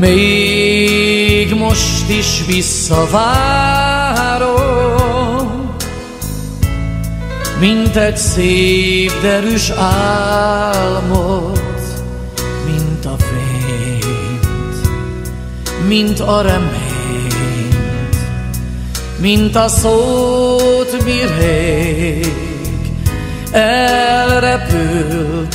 Még most is visszavárom, mint egy szép derűs álmot, mint a fényt, mint a reményt, mint a szót, mirég elrepült,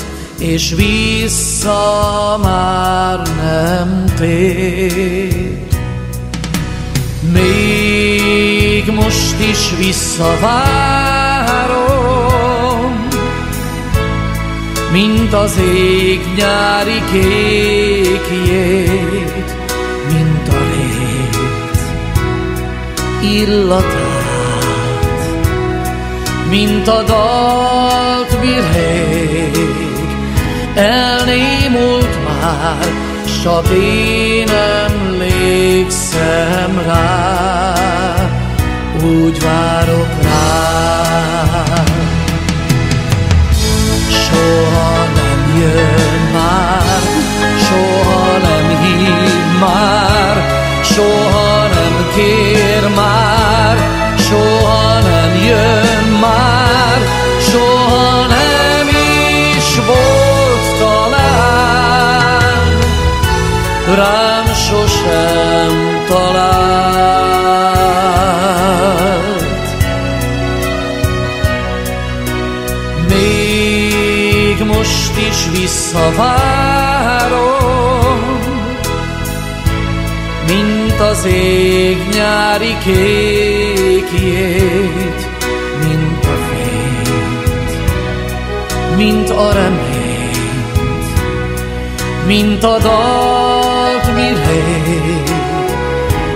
és vissza már nem tér. Még most is visszavárom, mint az ég nyári kékjét, mint a rét illatát, mint a dalt mirhét, elnémult már, s csak én emlékszem rá, úgy várok rá. Soha nem jön már, soha nem hív már, soha nem kér már, soha nem jön már, soha nem is volt. Rám sosem talált. Még most is visszavárom, mint az ég nyári kékjét, mint a fényt, mint a reményt, mint a dal, mirhé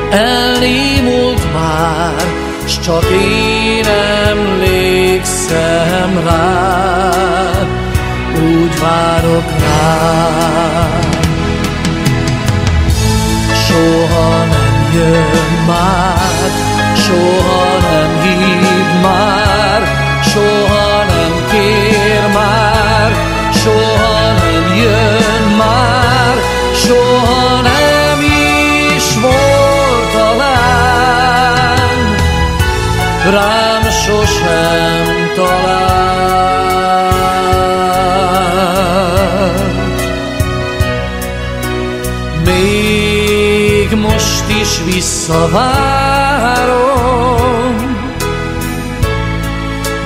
elnémult már, s csak én emlékszem rá, úgy várok rá. Soha nem jön már, sosem talán. Még most is visszavárom,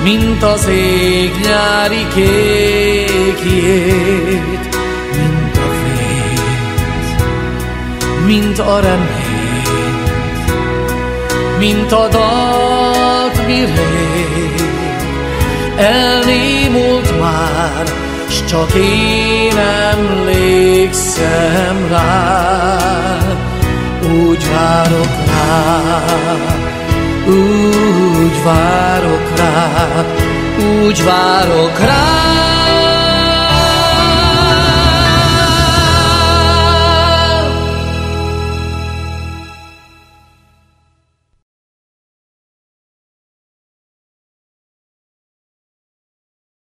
mint az ég nyári kékjét, mint a reményt, mint a mirét. Elnémult már, s csak én emlékszem rá, úgy várok rá, úgy várok rá, úgy várok rá.